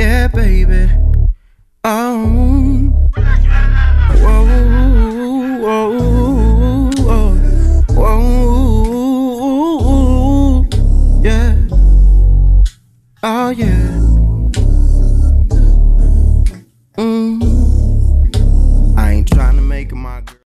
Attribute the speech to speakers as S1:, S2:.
S1: Yeah, baby. Oh. Whoa, whoa, whoa, whoa. Yeah. Oh, yeah. Mm. I ain't trying to make my girl.